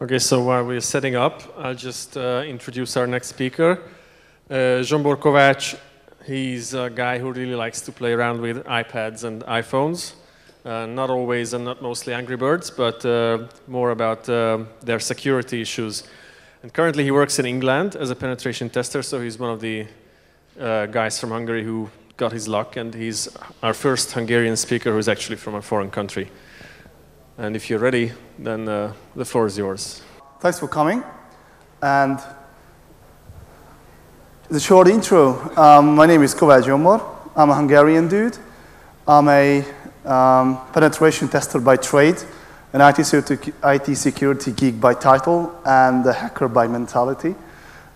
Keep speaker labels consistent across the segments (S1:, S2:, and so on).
S1: Okay, so while we're setting up, I'll just uh, introduce our next speaker. Uh, Zsombor Kovács, he's a guy who really likes to play around with iPads and iPhones. Uh, not always and not mostly Angry Birds, but uh, more about uh, their security issues. And currently he works in England as a penetration tester, so he's one of the uh, guys from Hungary who got his luck, and he's our first Hungarian speaker who's actually from a foreign country. And if you're ready, then uh, the floor is yours.
S2: Thanks for coming. And the short intro. Um, my name is Kovács Jomor. I'm a Hungarian dude. I'm a um, penetration tester by trade, an IT, IT security geek by title, and a hacker by mentality.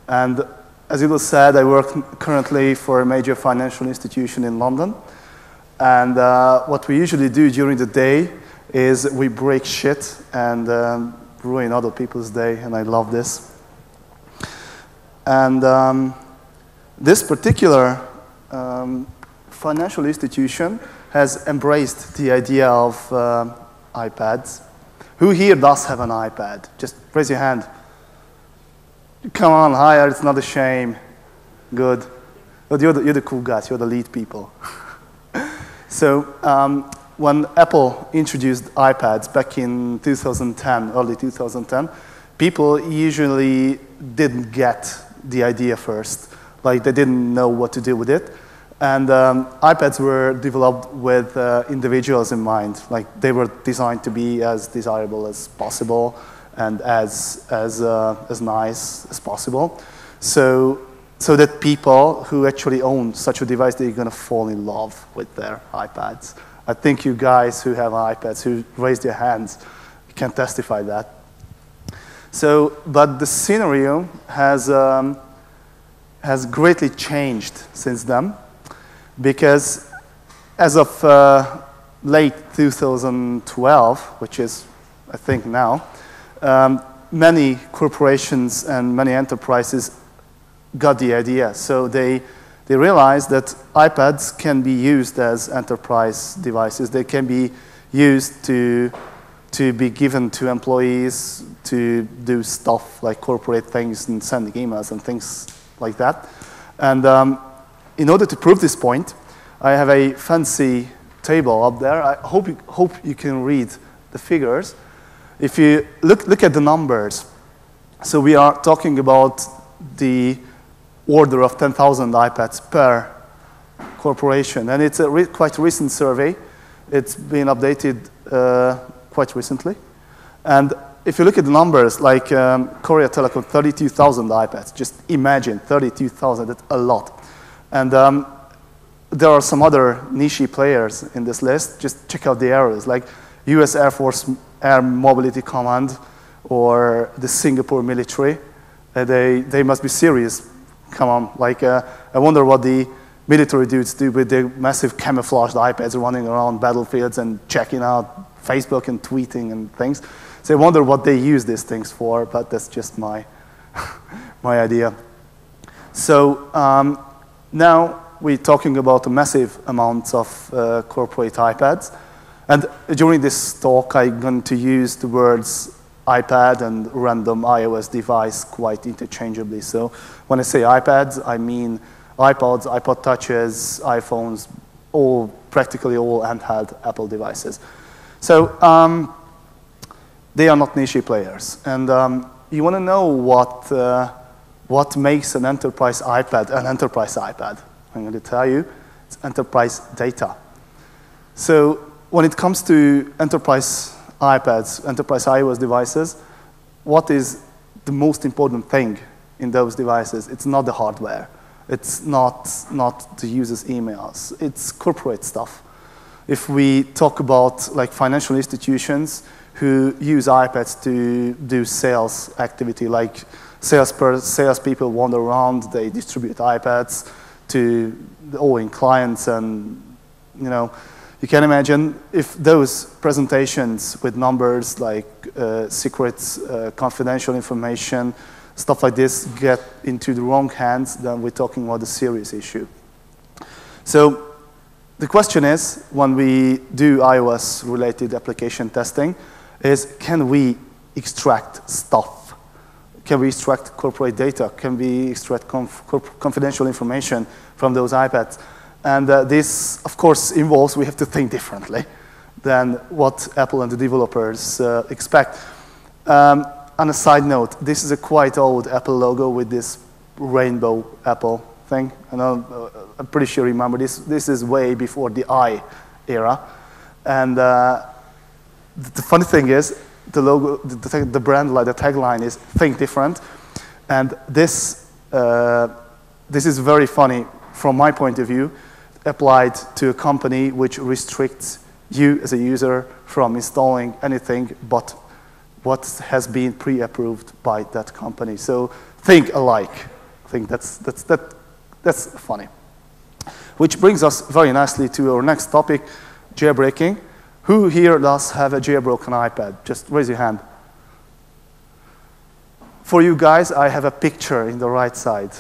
S2: And as it was said, I work currently for a major financial institution in London. And uh, what we usually do during the day is we break shit and um, ruin other people's day, and I love this. And um, this particular um, financial institution has embraced the idea of uh, iPads. Who here does have an iPad? Just raise your hand. Come on, higher, it's not a shame. Good. But you're the, you're the cool guys, you're the lead people. so, um, when Apple introduced iPads back in 2010, early 2010, people usually didn't get the idea first. Like, they didn't know what to do with it. And um, iPads were developed with uh, individuals in mind. Like, they were designed to be as desirable as possible and as, as, uh, as nice as possible. So, so that people who actually own such a device, they're going to fall in love with their iPads. I think you guys who have iPads, who raised your hands, can testify that. So, but the scenario has, um, has greatly changed since then because as of uh, late 2012, which is, I think, now, um, many corporations and many enterprises got the idea. So they they realized that iPads can be used as enterprise devices. They can be used to, to be given to employees to do stuff like corporate things and sending emails and things like that. And um, in order to prove this point, I have a fancy table up there. I hope you, hope you can read the figures. If you look, look at the numbers, so we are talking about the order of 10,000 iPads per corporation. And it's a re quite recent survey. It's been updated uh, quite recently. And if you look at the numbers, like um, Korea Telecom, 32,000 iPads. Just imagine, 32,000, that's a lot. And um, there are some other niche players in this list. Just check out the arrows, like US Air Force Air Mobility Command or the Singapore military. Uh, they, they must be serious come on. Like, uh, I wonder what the military dudes do with their massive camouflaged iPads running around battlefields and checking out Facebook and tweeting and things. So I wonder what they use these things for, but that's just my, my idea. So um, now we're talking about massive amounts of uh, corporate iPads. And during this talk, I'm going to use the words iPad and random iOS device quite interchangeably. So when I say iPads, I mean iPods, iPod touches, iPhones, all practically all handheld Apple devices. So um, they are not niche players. And um, you want to know what, uh, what makes an enterprise iPad an enterprise iPad. I'm going to tell you, it's enterprise data. So when it comes to enterprise iPads, enterprise iOS devices, what is the most important thing in those devices? It's not the hardware. It's not, not the user's emails. It's corporate stuff. If we talk about like financial institutions who use iPads to do sales activity, like sales salespeople wander around, they distribute iPads to owing clients and, you know, you can imagine if those presentations with numbers like uh, secrets, uh, confidential information, stuff like this get into the wrong hands, then we're talking about a serious issue. So the question is, when we do iOS-related application testing, is can we extract stuff? Can we extract corporate data? Can we extract conf confidential information from those iPads? And uh, this, of course, involves we have to think differently than what Apple and the developers uh, expect. Um, on a side note, this is a quite old Apple logo with this rainbow Apple thing. I know, uh, I'm pretty sure you remember this. This is way before the i era. And uh, the funny thing is, the logo, the, the, brand, like the tagline is "Think Different," and this uh, this is very funny from my point of view, applied to a company which restricts you as a user from installing anything but what has been pre-approved by that company. So think alike. I think that's, that's, that, that's funny. Which brings us very nicely to our next topic, jailbreaking. Who here does have a jailbroken iPad? Just raise your hand. For you guys, I have a picture in the right side.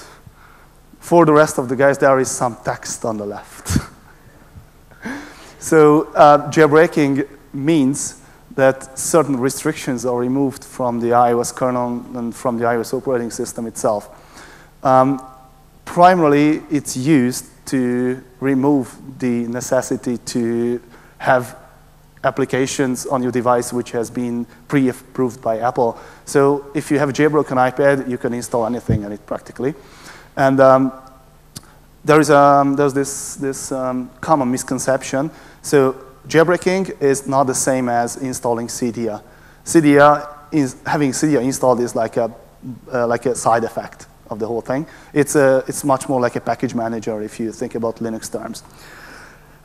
S2: For the rest of the guys, there is some text on the left. so uh, jailbreaking means that certain restrictions are removed from the iOS kernel and from the iOS operating system itself. Um, primarily, it's used to remove the necessity to have applications on your device which has been pre-approved by Apple. So if you have a jailbroken iPad, you can install anything on it practically. And um, there is um, there's this, this um, common misconception. So jailbreaking is not the same as installing Cydia. Cydia is, having Cydia installed is like a, uh, like a side effect of the whole thing. It's, a, it's much more like a package manager if you think about Linux terms.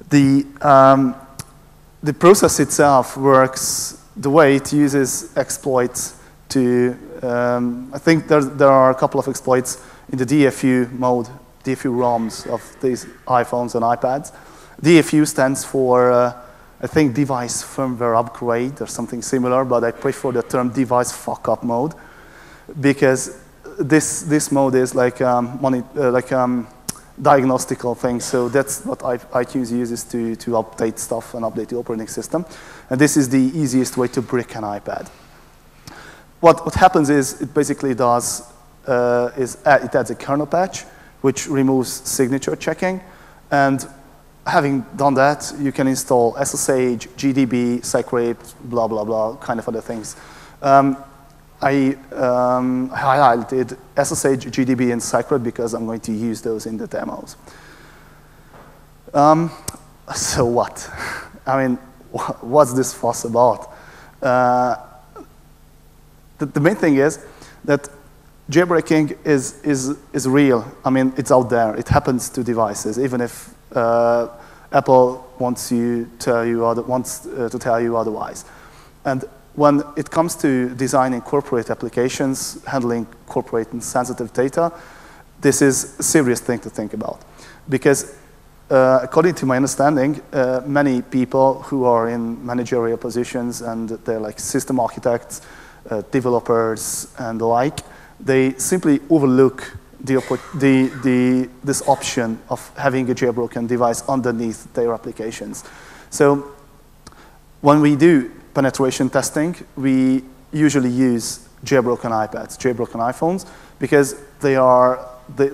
S2: The, um, the process itself works the way it uses exploits to, um, I think there, there are a couple of exploits in the DFU mode, DFU ROMs of these iPhones and iPads. DFU stands for uh, I think device firmware upgrade or something similar, but I prefer the term device fuck up mode because this, this mode is like, um, uh, like um, diagnostical thing. So that's what iTunes uses to, to update stuff and update the operating system. And this is the easiest way to brick an iPad. What, what happens is it basically does uh, is add, it adds a kernel patch, which removes signature checking. And having done that, you can install SSH, GDB, Cycrypt, blah, blah, blah, kind of other things. Um, I um, highlighted SSH, GDB, and Cycrypt because I'm going to use those in the demos. Um, so what? I mean, what's this fuss about? Uh, the, the main thing is that jailbreaking is, is, is real. I mean, it's out there. It happens to devices, even if uh, Apple wants, you tell you other, wants uh, to tell you otherwise. And when it comes to designing corporate applications, handling corporate and sensitive data, this is a serious thing to think about. Because uh, according to my understanding, uh, many people who are in managerial positions and they're like system architects, uh, developers, and the like, they simply overlook the, the, the, this option of having a jailbroken device underneath their applications. So when we do penetration testing, we usually use jailbroken iPads, jailbroken iPhones, because they are, they,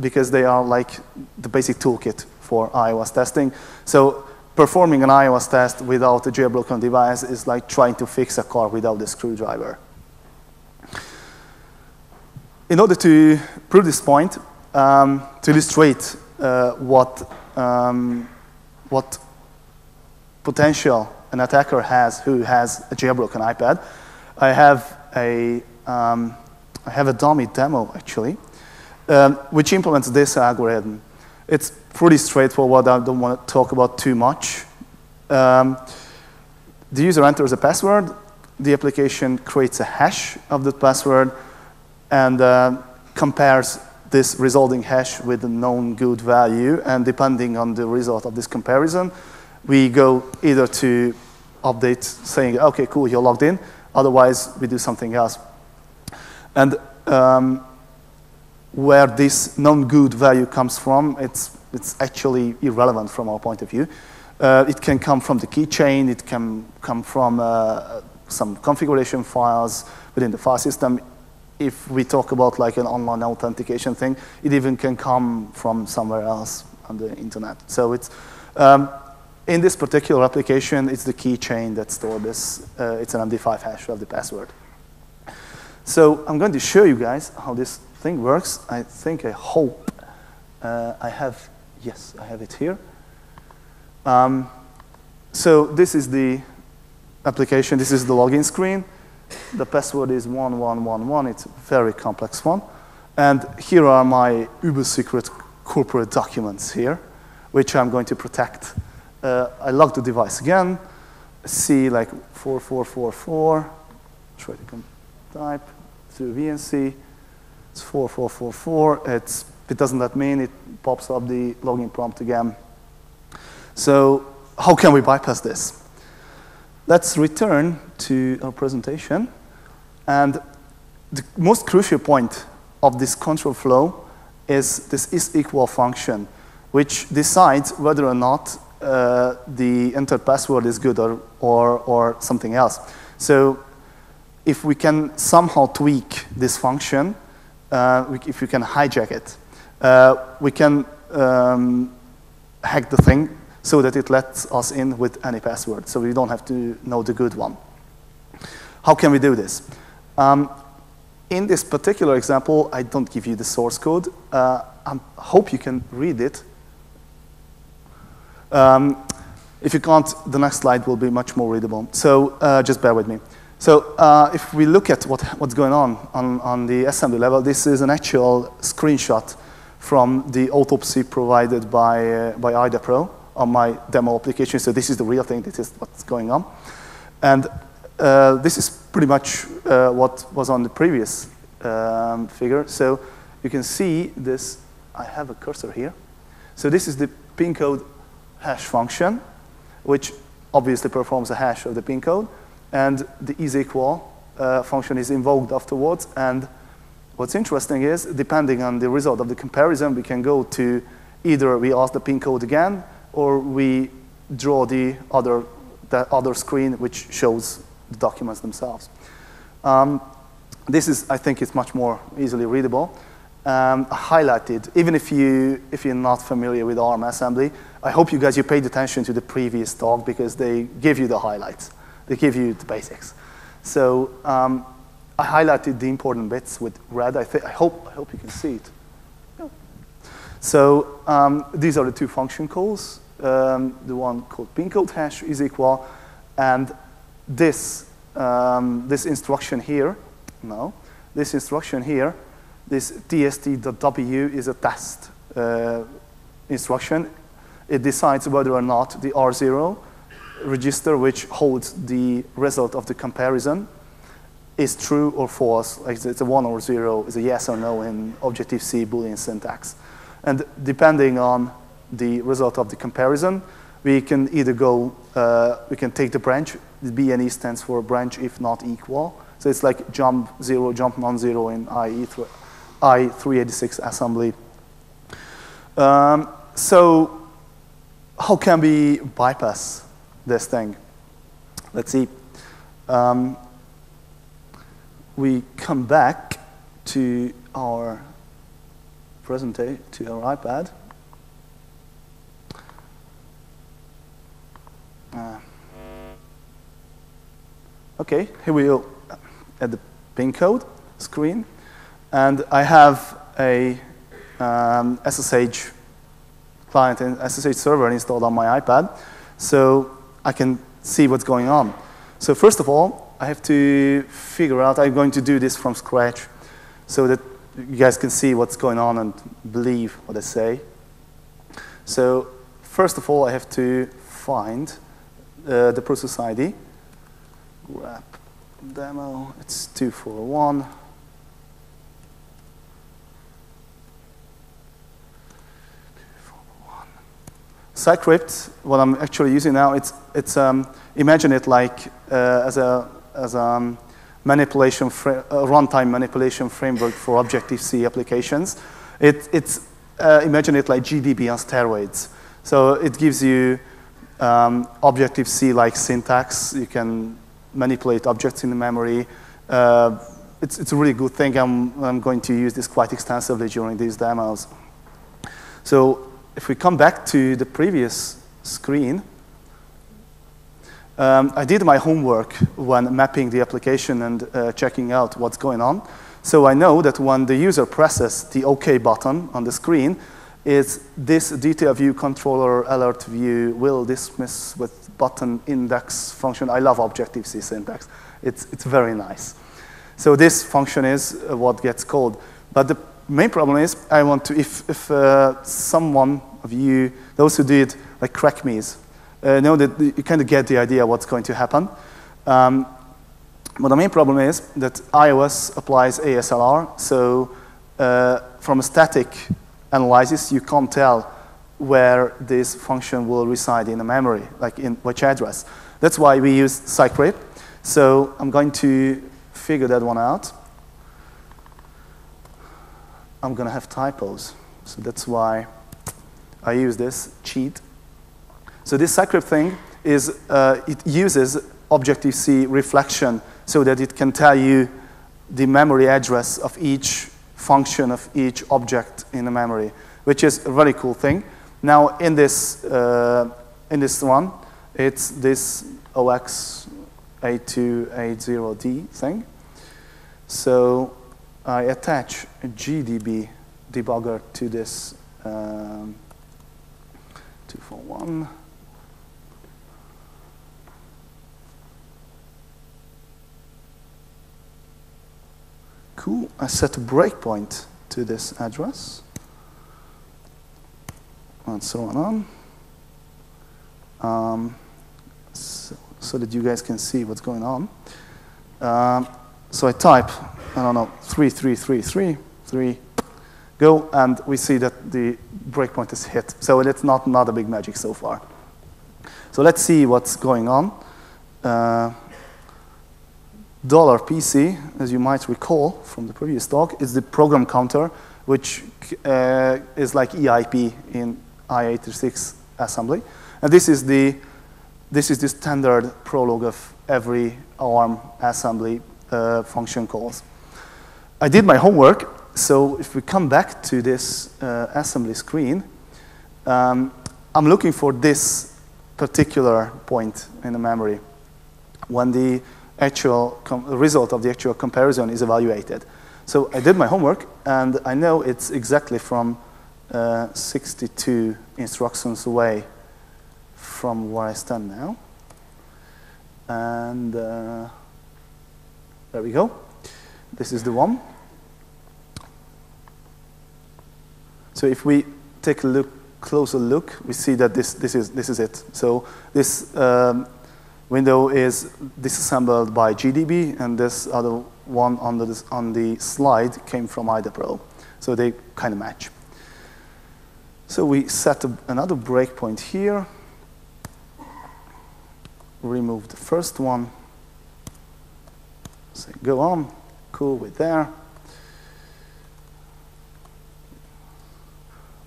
S2: because they are like the basic toolkit for iOS testing. So performing an iOS test without a jailbroken device is like trying to fix a car without a screwdriver. In order to prove this point, um, to illustrate uh, what, um, what potential an attacker has who has a jailbroken iPad, I have a, um, I have a dummy demo, actually, um, which implements this algorithm. It's pretty straightforward. I don't want to talk about too much. Um, the user enters a password. The application creates a hash of the password and uh, compares this resulting hash with a known good value. And depending on the result of this comparison, we go either to update saying, OK, cool, you're logged in. Otherwise, we do something else. And um, where this known good value comes from, it's, it's actually irrelevant from our point of view. Uh, it can come from the keychain. It can come from uh, some configuration files within the file system. If we talk about like an online authentication thing, it even can come from somewhere else on the internet. So it's, um, in this particular application, it's the keychain that stores this. Uh, it's an MD5 hash of the password. So I'm going to show you guys how this thing works. I think, I hope uh, I have, yes, I have it here. Um, so this is the application. This is the login screen. The password is 1111. It's a very complex one. And here are my uber secret corporate documents here, which I'm going to protect. Uh, I log the device again. See like 4444. Try to type through VNC. It's 4444. It's, it doesn't let me in. It pops up the login prompt again. So how can we bypass this? Let's return to our presentation. And the most crucial point of this control flow is this is equal function, which decides whether or not uh, the entered password is good or, or, or something else. So if we can somehow tweak this function, uh, we, if we can hijack it, uh, we can um, hack the thing so that it lets us in with any password, so we don't have to know the good one. How can we do this? Um, in this particular example, I don't give you the source code. Uh, I hope you can read it. Um, if you can't, the next slide will be much more readable. So uh, just bear with me. So uh, if we look at what, what's going on, on on the assembly level, this is an actual screenshot from the autopsy provided by, uh, by IDAPRO on my demo application. So this is the real thing. This is what's going on. And uh, this is pretty much uh, what was on the previous um, figure. So you can see this. I have a cursor here. So this is the pin code hash function, which obviously performs a hash of the pin code. And the is equal uh, function is invoked afterwards. And what's interesting is, depending on the result of the comparison, we can go to either we ask the pin code again, or we draw the other, the other screen which shows the documents themselves. Um, this is, I think, it's much more easily readable. Um, highlighted, even if, you, if you're not familiar with ARM assembly, I hope you guys, you paid attention to the previous talk because they give you the highlights. They give you the basics. So um, I highlighted the important bits with red. I, I, hope, I hope you can see it. So um, these are the two function calls um, the one called pin code hash is equal, and this, um, this instruction here, no, this instruction here, this tst.w is a test uh, instruction. It decides whether or not the R0 register, which holds the result of the comparison, is true or false. Like it's a one or zero, is a yes or no in Objective-C Boolean syntax. And depending on the result of the comparison, we can either go, uh, we can take the branch, BNE stands for branch if not equal. So it's like jump zero, jump non-zero in IE I386 assembly. Um, so how can we bypass this thing? Let's see. Um, we come back to our presentation, to our iPad. Uh, okay, here we are at the pin code screen. And I have a um, SSH client and SSH server installed on my iPad. So I can see what's going on. So first of all, I have to figure out, I'm going to do this from scratch so that you guys can see what's going on and believe what I say. So first of all, I have to find uh, the process ID. Grep demo, it's 241. Cycrypt, what I'm actually using now, it's, it's um, imagine it like uh, as a, as a um, manipulation, runtime manipulation framework for Objective-C applications. It, it's, uh, imagine it like GDB on steroids. So it gives you um, Objective-C like syntax. You can manipulate objects in the memory. Uh, it's, it's a really good thing. I'm, I'm going to use this quite extensively during these demos. So if we come back to the previous screen, um, I did my homework when mapping the application and uh, checking out what's going on. So I know that when the user presses the OK button on the screen, is this detail view controller alert view will dismiss with button index function. I love Objective-C syntax. It's, it's very nice. So this function is uh, what gets called. But the main problem is I want to, if, if uh, someone of you, those who did like CrackMe's, uh, know that you kind of get the idea what's going to happen. Um, but the main problem is that iOS applies ASLR, so uh, from a static analysis, you can't tell where this function will reside in the memory, like in which address. That's why we use scrypt. So I'm going to figure that one out. I'm going to have typos. So that's why I use this cheat. So this scrypt thing is, uh, it uses Objective-C reflection so that it can tell you the memory address of each function of each object in the memory, which is a really cool thing. Now in this, uh, in this one, it's this OX8280D thing. So I attach a GDB debugger to this um, 241. Cool. I set a breakpoint to this address. And so on. Um, so, so, that you guys can see what's going on. Um, so I type, I don't know, 3333, 3, go, and we see that the breakpoint is hit. So it's not, not a big magic so far. So let's see what's going on. Uh, $PC, as you might recall from the previous talk, is the program counter, which uh, is like EIP in i86 assembly. And this is the this is the standard prologue of every ARM assembly uh, function calls. I did my homework, so if we come back to this uh, assembly screen, um, I'm looking for this particular point in the memory. When the actual result of the actual comparison is evaluated. So I did my homework, and I know it's exactly from uh, 62 instructions away from where I stand now. And uh, there we go. This is the one. So if we take a look, closer look, we see that this, this, is, this is it. So this um, window is disassembled by GDB, and this other one on the, on the slide came from IDAPRO. So they kind of match. So we set a, another breakpoint here, remove the first one, say go on, cool with there.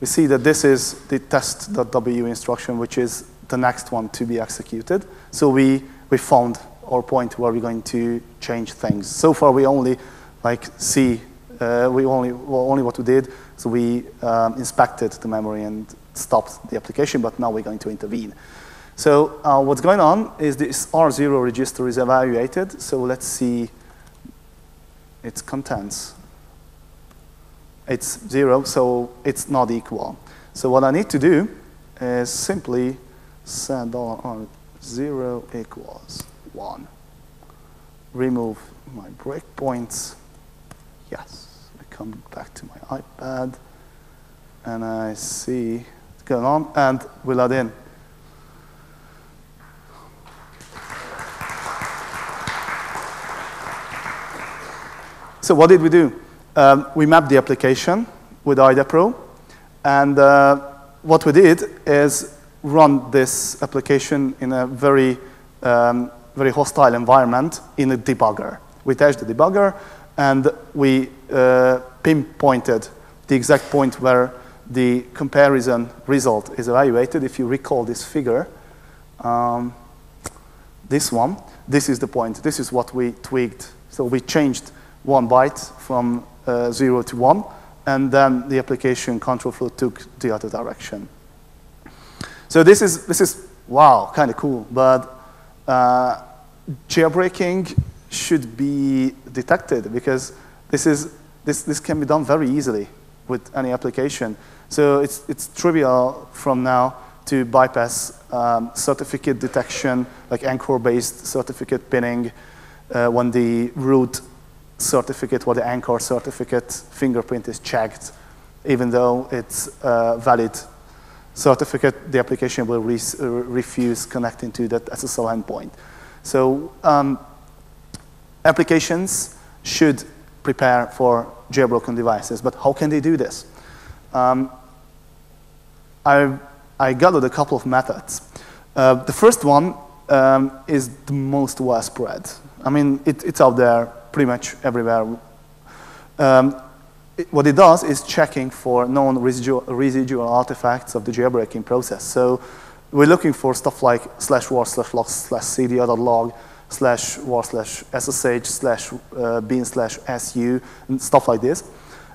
S2: We see that this is the test.w instruction, which is the next one to be executed. So we, we found our point where we're going to change things. So far, we only like see, uh, we only, well, only what we did, so we um, inspected the memory and stopped the application, but now we're going to intervene. So uh, what's going on is this R0 register is evaluated, so let's see its contents. It's zero, so it's not equal. So what I need to do is simply set $r zero equals one. Remove my breakpoints. Yes, I come back to my iPad and I see what's going on and we load in. So what did we do? Um, we mapped the application with IDAPRO and uh, what we did is run this application in a very, um, very hostile environment in a debugger. We attached the debugger, and we uh, pinpointed the exact point where the comparison result is evaluated. If you recall this figure, um, this one, this is the point. This is what we tweaked. So we changed one byte from uh, 0 to 1, and then the application control flow took the other direction. So this is, this is wow, kind of cool, but uh, jailbreaking should be detected because this, is, this, this can be done very easily with any application. So it's, it's trivial from now to bypass um, certificate detection, like Anchor-based certificate pinning, uh, when the root certificate or the Anchor certificate fingerprint is checked, even though it's a valid certificate, the application will re uh, refuse connecting to that SSL endpoint. So um, applications should prepare for jailbroken devices, but how can they do this? Um, I, I gathered a couple of methods. Uh, the first one um, is the most widespread. I mean, it, it's out there pretty much everywhere. Um, it, what it does is checking for known residual, residual artifacts of the jailbreaking process. So we're looking for stuff like slash war slash log slash cdr.log slash war slash ssh slash uh, bin slash su and stuff like this.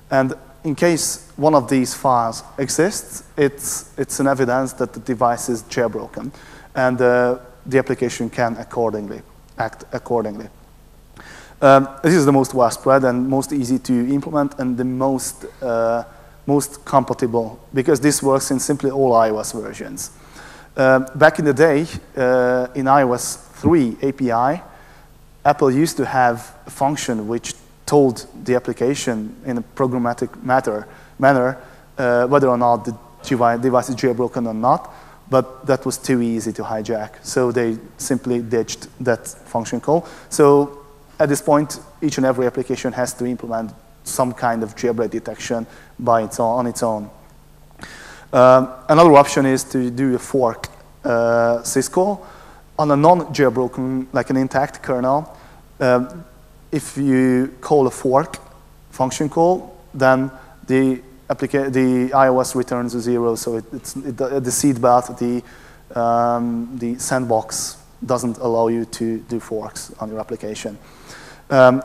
S2: And in case one of these files exists, it's, it's an evidence that the device is jailbroken. And uh, the application can accordingly, act accordingly. Um, this is the most widespread and most easy to implement and the most, uh, most compatible because this works in simply all iOS versions. Uh, back in the day, uh, in iOS 3 API, Apple used to have a function which told the application in a programmatic matter, manner uh, whether or not the device is jailbroken or not, but that was too easy to hijack. So they simply ditched that function call. So at this point, each and every application has to implement some kind of jailbreak detection by its own, on its own. Um, another option is to do a fork uh, syscall on a non-jailbroken, like an intact kernel. Um, if you call a fork function call, then the, the iOS returns a zero, so it, it, the seed bath, the, um, the sandbox doesn't allow you to do forks on your application. Um,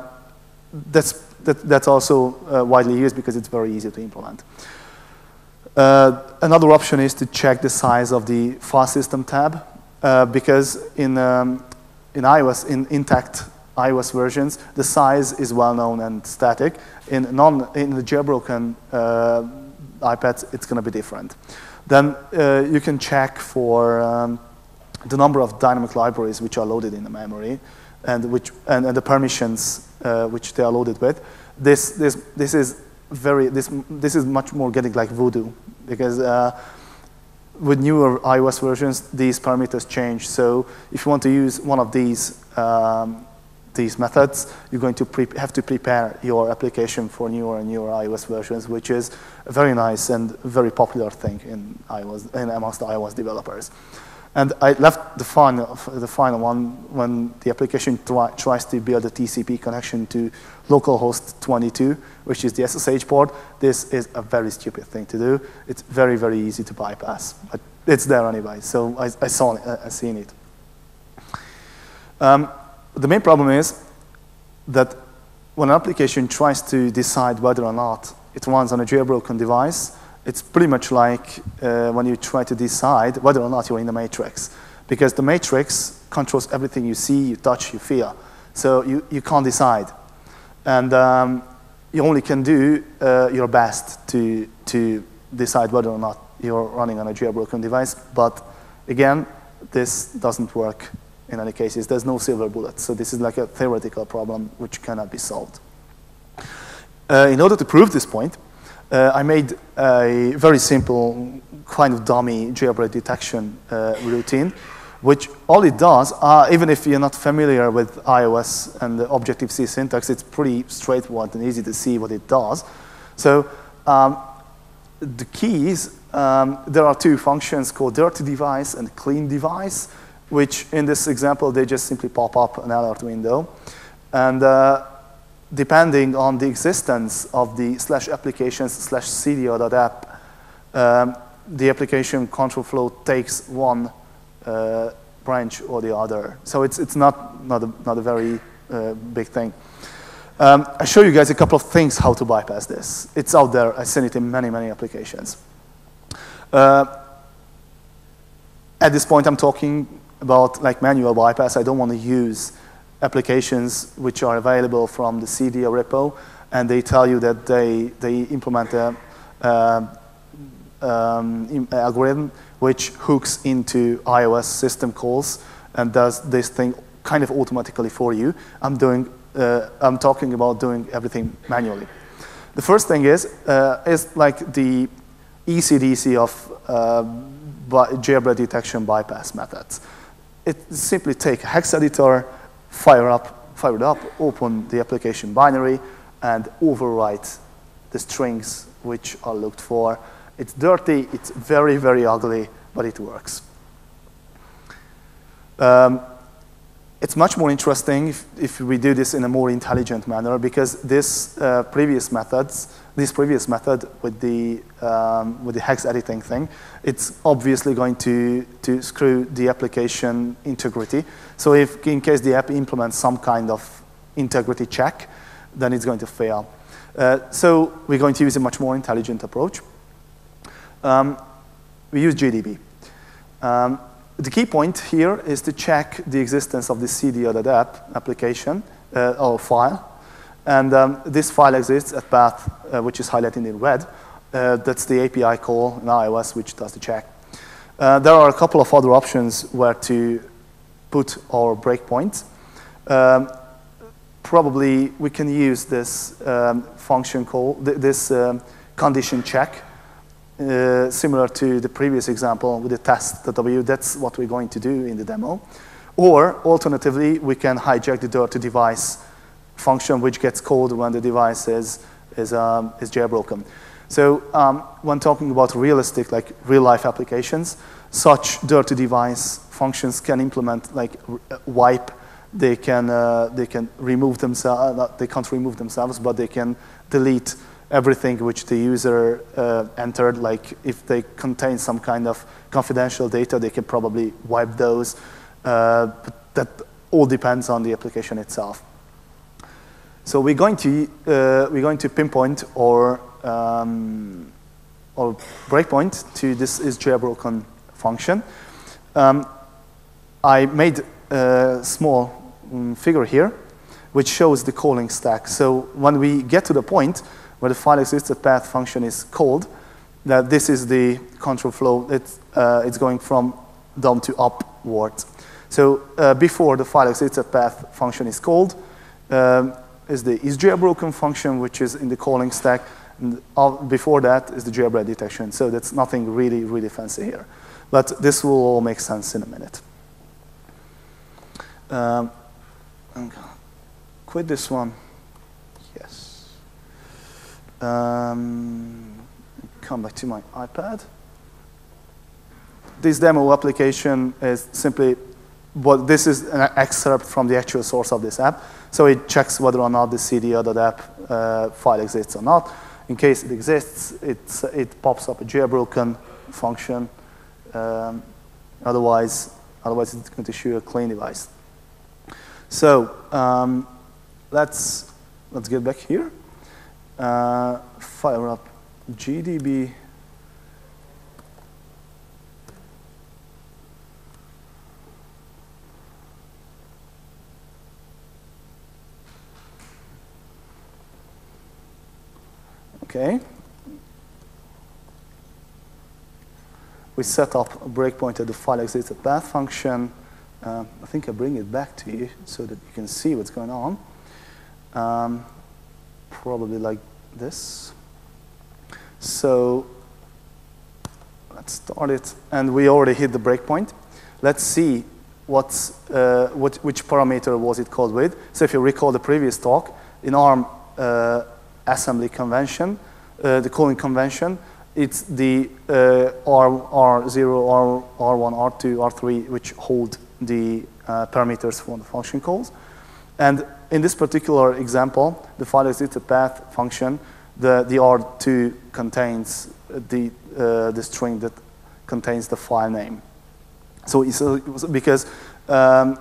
S2: that's, that, that's also uh, widely used because it's very easy to implement. Uh, another option is to check the size of the file system tab uh, because in, um, in iOS, in intact iOS versions, the size is well known and static. In, non, in the jailbroken uh, iPads, it's going to be different. Then uh, you can check for um, the number of dynamic libraries which are loaded in the memory and, which, and, and the permissions uh, which they are loaded with. This, this, this is very, this, this is much more getting like voodoo because uh, with newer iOS versions, these parameters change. So if you want to use one of these, um, these methods, you're going to have to prepare your application for newer and newer iOS versions, which is a very nice and very popular thing in iOS, in amongst iOS developers. And I left the final, the final one when the application try, tries to build a TCP connection to localhost 22, which is the SSH port. This is a very stupid thing to do. It's very, very easy to bypass. But it's there anyway, so I, I saw it, I, I seen it. Um, the main problem is that when an application tries to decide whether or not it runs on a jailbroken device, it's pretty much like uh, when you try to decide whether or not you're in the matrix. Because the matrix controls everything you see, you touch, you feel. So you, you can't decide. And um, you only can do uh, your best to, to decide whether or not you're running on a jailbroken device. But again, this doesn't work in any cases. There's no silver bullet. So this is like a theoretical problem which cannot be solved. Uh, in order to prove this point, uh, I made a very simple kind of dummy jailbreak detection uh, routine, which all it does, uh, even if you're not familiar with iOS and the Objective-C syntax, it's pretty straightforward and easy to see what it does. So um, the keys, um, there are two functions called dirty device and clean device, which in this example, they just simply pop up an alert window. And uh, depending on the existence of the slash applications slash cdo.app, um, the application control flow takes one uh, branch or the other. So it's, it's not, not, a, not a very uh, big thing. Um, I show you guys a couple of things how to bypass this. It's out there. I've seen it in many, many applications. Uh, at this point, I'm talking about like manual bypass. I don't want to use applications which are available from the CDO repo, and they tell you that they, they implement a, uh, um, algorithm which hooks into iOS system calls and does this thing kind of automatically for you. I'm doing, uh, I'm talking about doing everything manually. The first thing is, uh, is like the ECDC of uh, jailbreak detection bypass methods. It simply take a hex editor, fire up, fire it up, open the application binary, and overwrite the strings which are looked for. It's dirty, it's very, very ugly, but it works. Um, it's much more interesting if, if, we do this in a more intelligent manner because this uh, previous methods, this previous method with the, um, with the hex editing thing, it's obviously going to, to screw the application integrity. So if in case the app implements some kind of integrity check, then it's going to fail. Uh, so we're going to use a much more intelligent approach. Um, we use GDB. Um, the key point here is to check the existence of the CD.app application uh, or file. And um, this file exists at path, uh, which is highlighted in red. Uh, that's the API call in iOS, which does the check. Uh, there are a couple of other options where to put our breakpoint. Um, probably we can use this um, function call, th this um, condition check uh, similar to the previous example with the test.w, that's what we're going to do in the demo. Or alternatively, we can hijack the dirty device function which gets called when the device is, is, um, is jailbroken. So um, when talking about realistic, like real-life applications, such dirty device functions can implement like wipe. They can, uh, they can remove themselves, uh, they can't remove themselves, but they can delete everything which the user uh, entered, like if they contain some kind of confidential data, they can probably wipe those. Uh, but that all depends on the application itself. So we're going to, uh, we're going to pinpoint or, um, or breakpoint to this is jailbroken function. Um, I made a small um, figure here which shows the calling stack. So when we get to the point where the file exists, the path function is called. That this is the control flow. It's, uh, it's going from down to upwards. So uh, before the file exists, a path function is called. Um, is the is jailbroken function, which is in the calling stack. And before that is the jailbreak detection. So that's nothing really, really fancy here. But this will all make sense in a minute. Um, quit this one. Yes. Um, come back to my iPad. This demo application is simply what this is an excerpt from the actual source of this app. So it checks whether or not the cd.app uh, file exists or not. In case it exists, it pops up a jailbroken function. Um, otherwise, otherwise, it's going to show a clean device. So um, let's, let's get back here uh, fire up GDB Okay. We set up a breakpoint at the file exists at path function. Uh, I think I bring it back to you so that you can see what's going on. Um, probably like this. So let's start it. And we already hit the breakpoint. Let's see what's, uh, what, which parameter was it called with. So if you recall the previous talk, in ARM uh, assembly convention, uh, the calling convention, it's the uh, R, R0, R, R1, R2, R3, which hold the uh, parameters for the function calls. And in this particular example, the file exists a path function. The, the R2 contains the, uh, the string that contains the file name. So it's, uh, because um,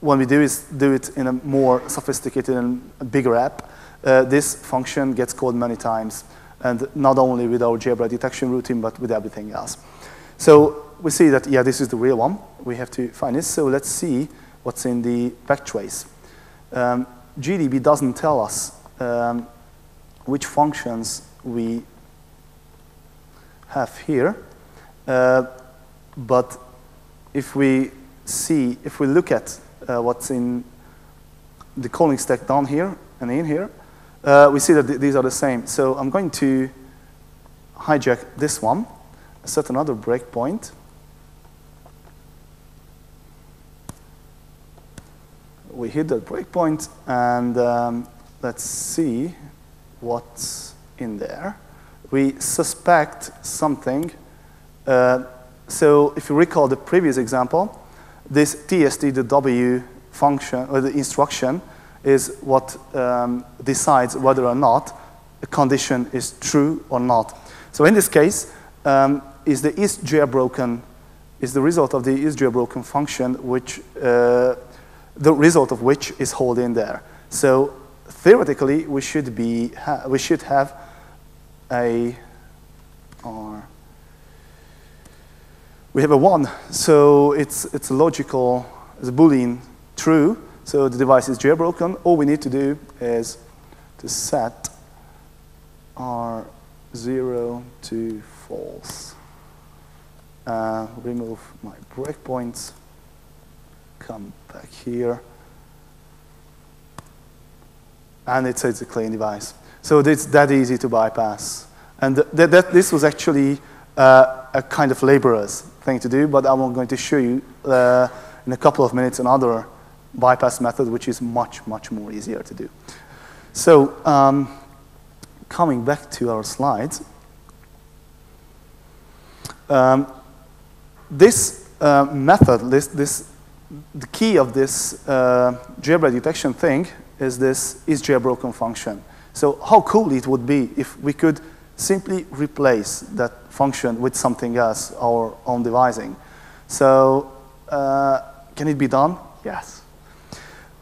S2: when we do is do it in a more sophisticated and bigger app, uh, this function gets called many times, and not only with our jailbreak detection routine, but with everything else. So we see that, yeah, this is the real one. We have to find this. So let's see what's in the backtrace. Um, GDB doesn't tell us um, which functions we have here, uh, but if we see, if we look at uh, what's in the calling stack down here and in here, uh, we see that th these are the same. So I'm going to hijack this one, set another breakpoint. We hit that breakpoint, and um, let's see what's in there. We suspect something. Uh, so if you recall the previous example, this TST function, or the instruction, is what um, decides whether or not a condition is true or not. So in this case, um, is the is jailbroken, is the result of the is jailbroken function, which uh, the result of which is holding there. So theoretically, we should be we should have a or we have a one. So it's it's logical, it's a boolean true so the device is jailbroken. All we need to do is to set R0 to false. Uh, remove my breakpoints. Come back here. And it says a clean device. So it's that easy to bypass. And th that, this was actually uh, a kind of laborer's thing to do, but I'm going to show you uh, in a couple of minutes another bypass method, which is much, much more easier to do. So um, coming back to our slides, um, this uh, method, this, this, the key of this uh, jailbreak detection thing is this is jailbroken function. So how cool it would be if we could simply replace that function with something else, our own devising. So uh, can it be done? Yes.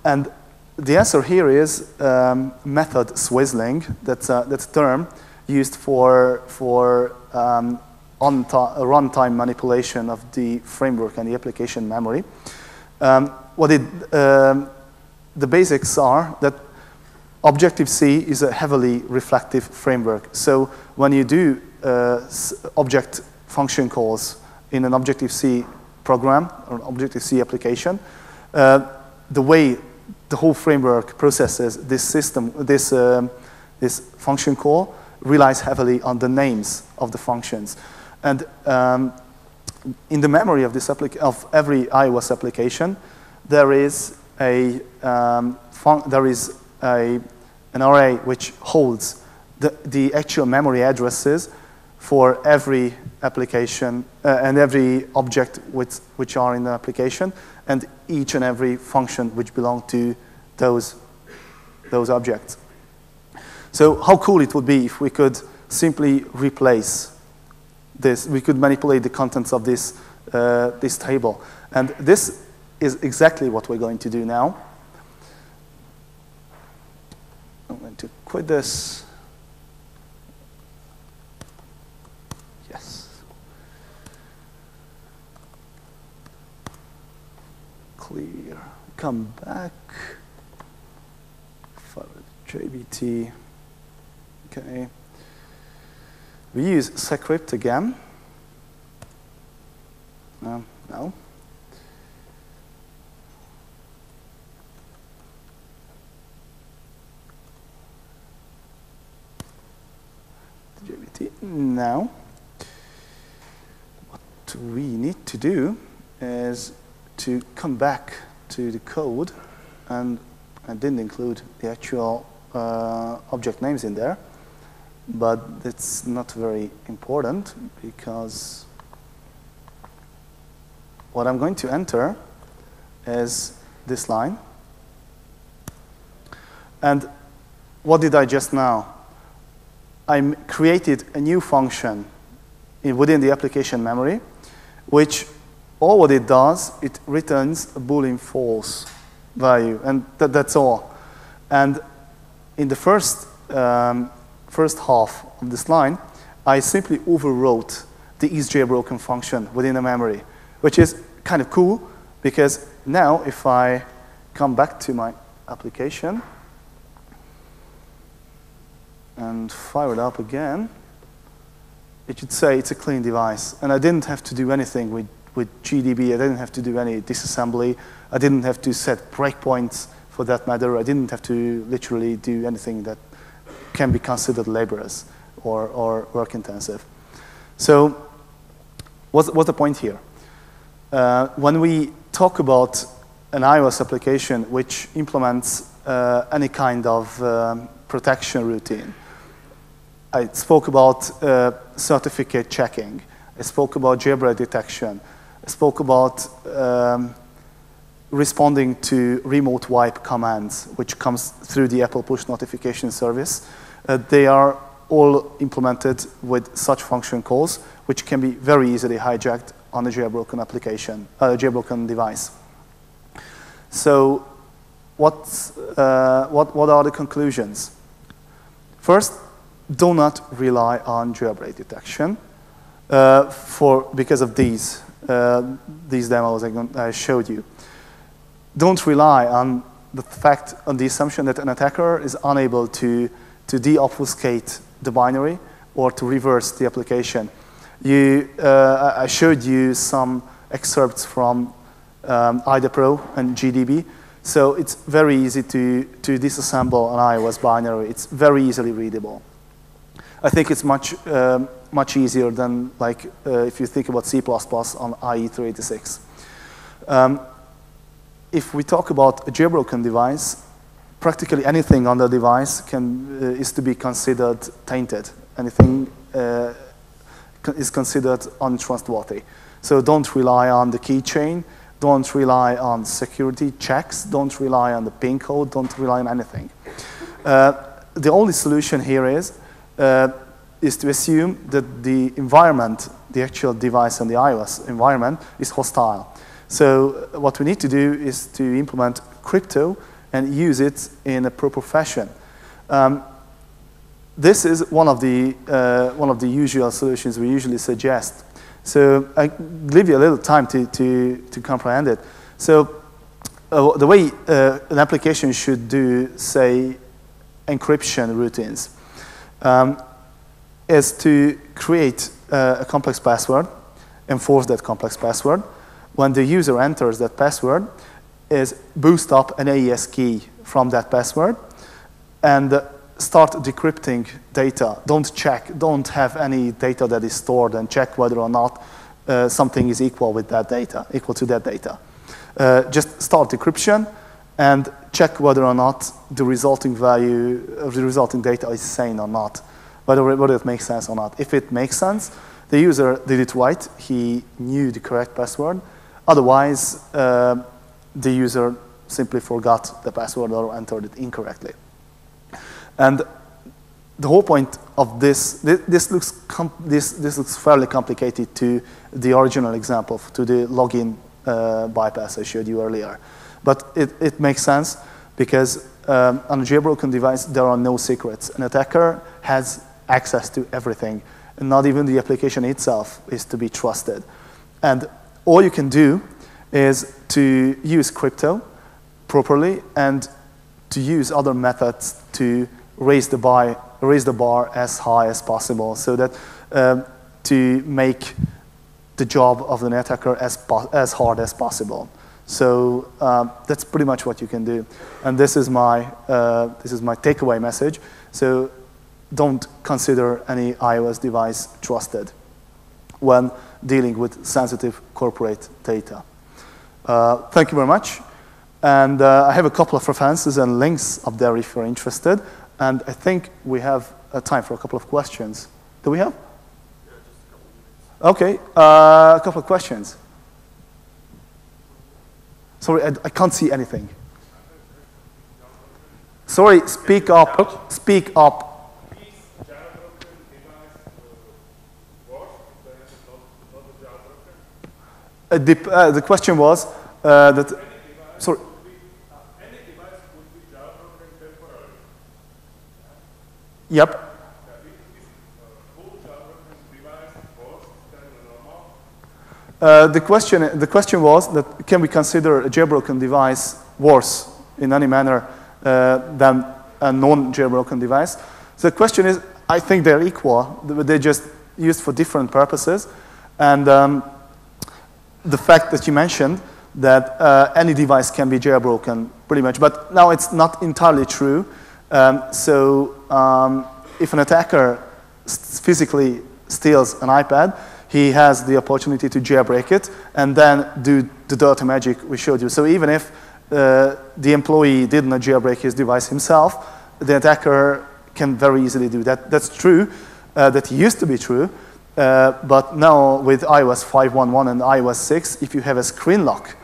S2: And the answer here is um, method swizzling. That's a, that's a term used for, for um, runtime manipulation of the framework and the application memory. Um, what it, um, the basics are that Objective-C is a heavily reflective framework. So when you do uh, object function calls in an Objective-C program or Objective-C application, uh, the way the whole framework processes this system, this, um, this function call relies heavily on the names of the functions. And um, in the memory of, this of every iOS application, there is, a, um, there is a, an array which holds the, the actual memory addresses for every application uh, and every object which, which are in the application and each and every function which belong to those, those objects. So how cool it would be if we could simply replace this, we could manipulate the contents of this, uh, this table. And this is exactly what we're going to do now. I'm going to quit this. Clear. Come back. For JBT. Okay. We use Secrypt again. No. JBT. Now, what we need to do is to come back to the code, and I didn't include the actual uh, object names in there, but it's not very important because what I'm going to enter is this line. And what did I just now? I created a new function in, within the application memory, which all what it does, it returns a Boolean false value, and that, that's all. And in the first, um, first half of this line, I simply overwrote the isJBroken function within the memory, which is kind of cool because now if I come back to my application and fire it up again, it should say it's a clean device. And I didn't have to do anything with, with GDB. I didn't have to do any disassembly. I didn't have to set breakpoints for that matter. I didn't have to literally do anything that can be considered laborious or, or work intensive. So what's, what's the point here? Uh, when we talk about an iOS application which implements uh, any kind of um, protection routine, I spoke about uh, certificate checking. I spoke about jailbreak detection. Spoke about um, responding to remote wipe commands, which comes through the Apple push notification service. Uh, they are all implemented with such function calls, which can be very easily hijacked on a jailbroken application, uh, jailbroken device. So what's, uh, what, what are the conclusions? First, do not rely on jailbreak detection uh, for, because of these, these demos I showed you. Don't rely on the fact, on the assumption that an attacker is unable to, to deobfuscate the binary or to reverse the application. You, uh, I showed you some excerpts from um, IDA-Pro and GDB. So it's very easy to, to disassemble an iOS binary. It's very easily readable. I think it's much, um, much easier than like uh, if you think about C++ on IE386. Um, if we talk about a jailbroken device, practically anything on the device can, uh, is to be considered tainted. Anything uh, is considered untrustworthy. So don't rely on the keychain, don't rely on security checks, don't rely on the PIN code, don't rely on anything. Uh, the only solution here is uh, is to assume that the environment, the actual device and the iOS environment is hostile. So uh, what we need to do is to implement crypto and use it in a proper fashion. Um, this is one of the uh, one of the usual solutions we usually suggest. So I give you a little time to to to comprehend it. So uh, the way uh, an application should do, say, encryption routines um, is to create uh, a complex password, enforce that complex password. When the user enters that password, is boost up an AES key from that password and start decrypting data. Don't check, don't have any data that is stored and check whether or not uh, something is equal with that data, equal to that data. Uh, just start decryption and check whether or not the resulting value of the resulting data is sane or not, whether, whether it makes sense or not. If it makes sense, the user did it right, he knew the correct password. Otherwise, uh, the user simply forgot the password or entered it incorrectly. And the whole point of this, this, this looks, this, this looks fairly complicated to the original example, to the login uh, bypass I showed you earlier. But it, it makes sense because um, on a jailbroken device, there are no secrets. An attacker has access to everything, and not even the application itself is to be trusted. And all you can do is to use crypto properly and to use other methods to raise the bar, raise the bar as high as possible so that um, to make the job of the attacker as, as hard as possible. So um, that's pretty much what you can do. And this is my, uh, this is my takeaway message. So don't consider any iOS device trusted when dealing with sensitive corporate data. Uh, thank you very much. And uh, I have a couple of references and links up there if you're interested. And I think we have uh, time for a couple of questions. Do we have? Okay, uh, a couple of questions. Sorry, I, I can't see anything. Sorry, speak up. Speak up. Uh, the, question was uh, that. Sorry. Yep. Uh, the, question, the question was that can we consider a jailbroken device worse in any manner uh, than a non-jailbroken device? So the question is, I think they're equal. They're just used for different purposes. And um, the fact that you mentioned that uh, any device can be jailbroken, pretty much. But now it's not entirely true. Um, so um, if an attacker physically steals an iPad, he has the opportunity to jailbreak it and then do the dirty magic we showed you. So even if uh, the employee did not jailbreak his device himself, the attacker can very easily do that. That's true. Uh, that used to be true. Uh, but now with iOS 5.1.1 and iOS 6, if you have a screen lock,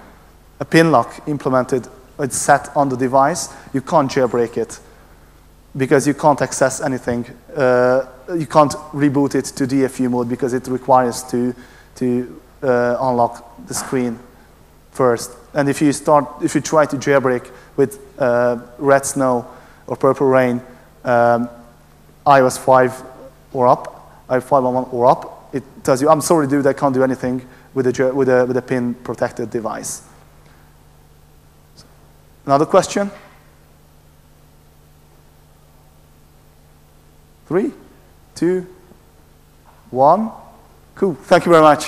S2: a pin lock implemented, it's set on the device, you can't jailbreak it because you can't access anything. Uh, you can't reboot it to DFU mode because it requires to, to uh, unlock the screen first. And if you start, if you try to jailbreak with uh, Red Snow or Purple Rain, um, iOS 5 or up, iOS 5.1 or up, it tells you, I'm sorry, dude, I can't do anything with a, with a, with a pin protected device. Another question? Three, two, one. Cool. Thank you very much.